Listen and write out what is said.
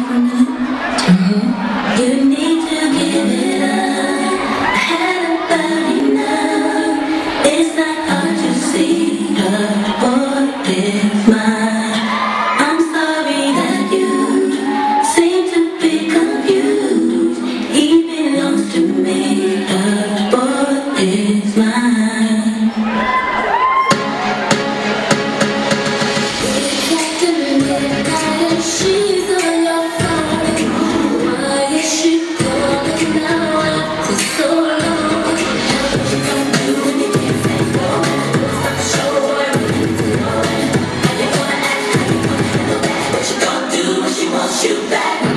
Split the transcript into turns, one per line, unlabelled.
for a minute? You need to give it up. you back.